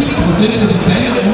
en af